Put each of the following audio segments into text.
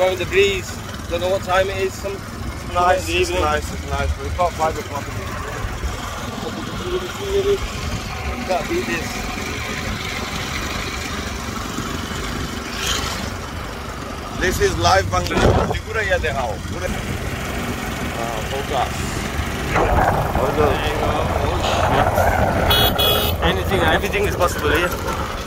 enjoying the breeze. Don't know what time it is. Some Nice, in the it's evening. nice, it's nice. It's about five o'clock. Can't beat this. This is live Bangladesh. Figura ya. Pure. Ah, focus. Hold There on. you. Anything, everything is possible here. Hold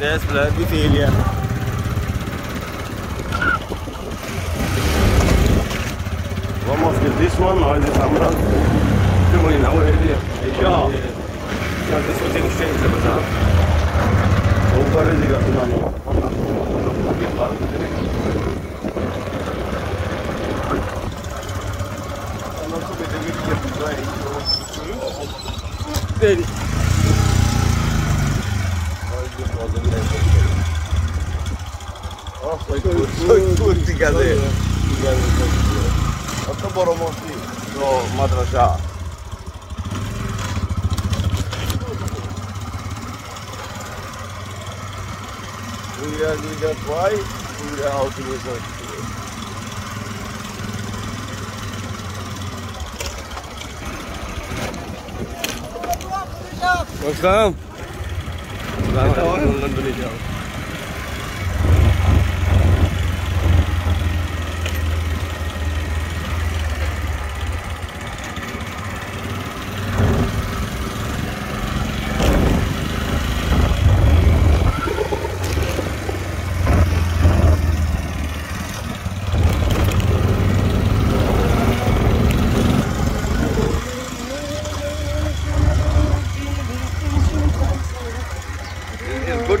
Yes, blood, we. Is this one or is it someone else? Don't really know it, do. Yeah, this was in shape that was up. Oh, what has he got the Čo boro mosti do madraža? Guida, guida, tvoj, guida, automizam. What's up? What's up? What's up?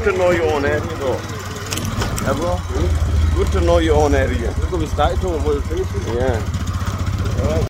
Good to know your own area though. Yeah, bro? Good to know your own area. Look, we started to, we'll finish it. Yeah.